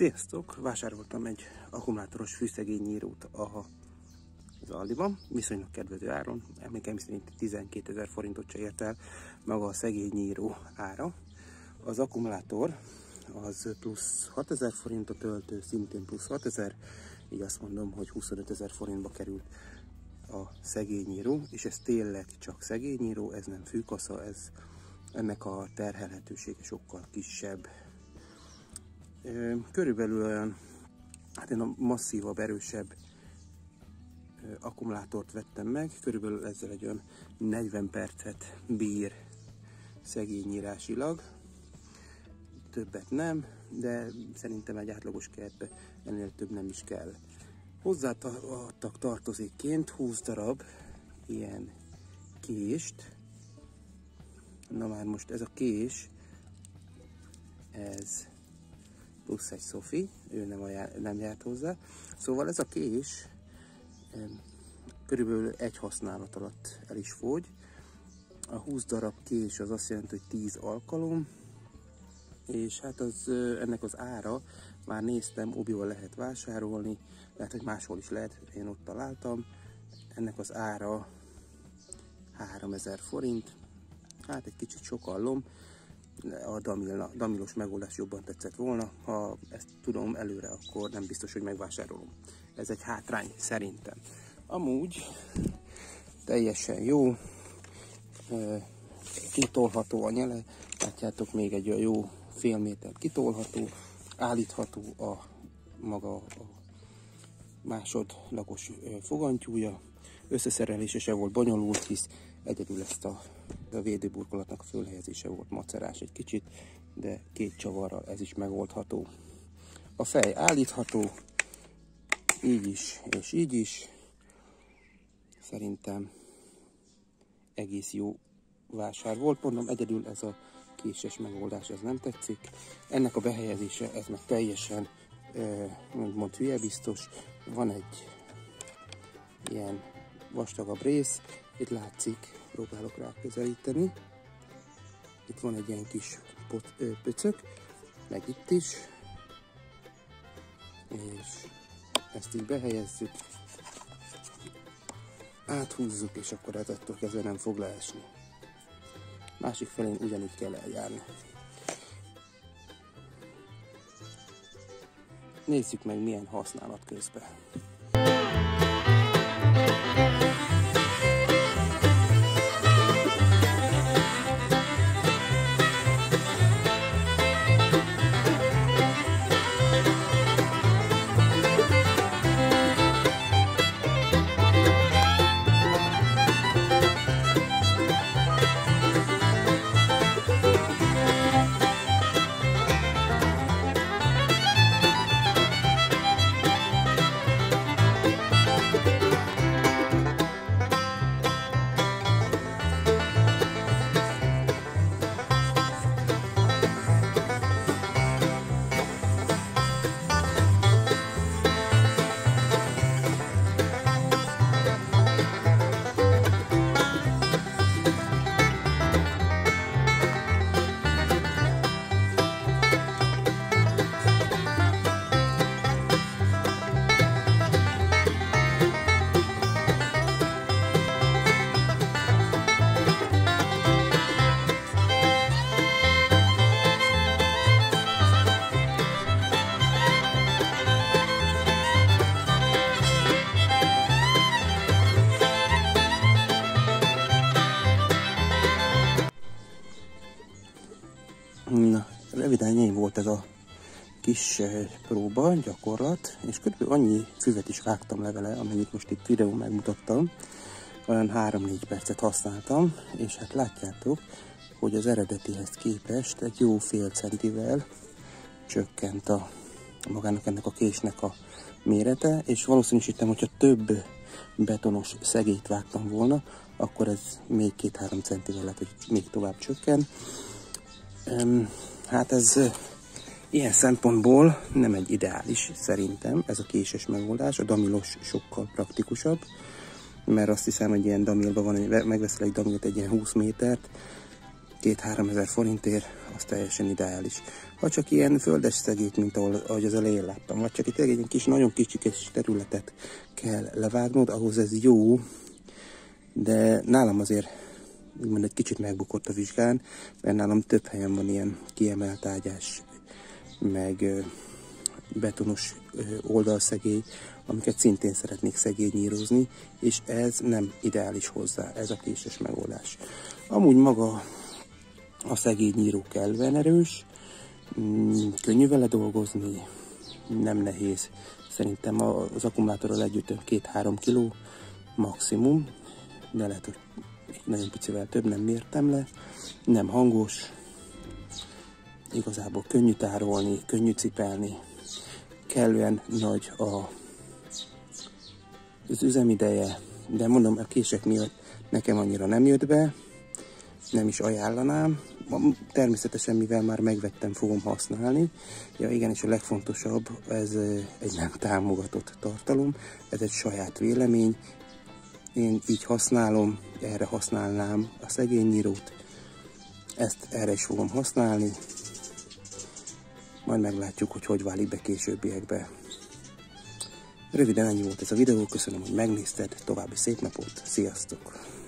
Sziasztok! Vásároltam egy akkumulátoros fűszegényírót a az viszonylag kedvező áron, emlékeim szerint 12 ezer forintot se ért el maga a szegényíró ára. Az akkumulátor az plusz 6 ezer forint, a töltő szintén plusz 6 ezer, így azt mondom, hogy 25 ezer forintba került a szegényíró, és ez tényleg csak szegényíró, ez nem fűkasza, ez ennek a terhelhetősége sokkal kisebb, Körülbelül olyan, hát én a masszívabb, erősebb akkumulátort vettem meg, körülbelül ezzel egy olyan 40 percet bír szegényírásilag. Többet nem, de szerintem egy átlagos kertbe ennél több nem is kell. Hozzáadtak tartozékként 20 darab ilyen kést. Na már most ez a kés, ez plusz egy Sophie, ő nem, ajánl, nem járt hozzá. Szóval ez a kés körülbelül egy használat alatt el is fogy. A 20 darab kés az azt jelenti, hogy 10 alkalom, és hát az, ennek az ára, már néztem, Obival lehet vásárolni, lehet, hogy máshol is lehet, én ott találtam. Ennek az ára 3000 forint, hát egy kicsit sokallom, a Damilna, Damilos megoldás jobban tetszett volna. Ha ezt tudom előre, akkor nem biztos, hogy megvásárolom. Ez egy hátrány szerintem. Amúgy teljesen jó, kitolható a nyele, látjátok még egy jó fél méter kitolható, állítható a maga a másodlagos fogantyúja, összeszerelése se volt bonyolult, hisz egyedül ezt a, a védőburkolatnak a fölhelyezése volt macerás egy kicsit, de két csavarral ez is megoldható. A fej állítható, így is és így is. Szerintem egész jó vásár volt. Mondom, egyedül ez a késes megoldás, ez nem tetszik. Ennek a behelyezése, ez meg teljesen, mond hülye biztos. Van egy ilyen vastagabb rész, itt látszik, próbálok rá közelíteni. Itt van egy ilyen kis pot, ö, pöcök, meg itt is. És ezt így behelyezzük, áthúzzuk, és akkor ez attól kezdve nem fog leesni. Másik felén ugyanígy kell eljárni. Nézzük meg milyen használat közben. Röviden ennyi volt ez a kis eh, próba, gyakorlat, és körülbelül annyi füvet is vágtam levele, amennyit most itt videón megmutattam. Olyan 3-4 percet használtam, és hát látjátok, hogy az eredetihez képest egy jó fél centivel csökkent a magának ennek a késnek a mérete, és valószínűsítem, hogyha több betonos szegét vágtam volna, akkor ez még 2-3 centivel lehet, hogy még tovább csökken. Hát ez ilyen szempontból nem egy ideális szerintem ez a késes megoldás. A damilos sokkal praktikusabb, mert azt hiszem, hogy ilyen damilban van, megveszel egy damilt egy ilyen 20 métert, 2-3 ezer forintért, az teljesen ideális. Ha csak ilyen földes szegét, mint ahol, ahogy az elején láttam, vagy csak itt egy kis, nagyon kicsikes területet kell levágnod, ahhoz ez jó, de nálam azért úgymond egy kicsit megbukott a vizsgán, mert nálam több helyen van ilyen kiemelt ágyás, meg betonos oldalszegély, amiket szintén szeretnék szegényírozni, és ez nem ideális hozzá, ez a késes megoldás. Amúgy maga a szegényíró kellően erős, mm, könnyű vele dolgozni, nem nehéz. Szerintem az akkumulátorral együtt 2-3 kg maximum, de lehet, hogy nagyon picivel több, nem mértem le. Nem hangos, igazából könnyű tárolni, könnyű cipelni, kellően nagy a, az üzemideje, de mondom, a kések miatt nekem annyira nem jött be, nem is ajánlanám. Természetesen, mivel már megvettem, fogom használni. Ja igen, és a legfontosabb, ez egy nem támogatott tartalom, ez egy saját vélemény. Én így használom, erre használnám a szegényírót, ezt erre is fogom használni, majd meglátjuk, hogy hogy válik be későbbiekbe. Röviden ennyi volt ez a videó, köszönöm, hogy megnézted, további szép napot, sziasztok!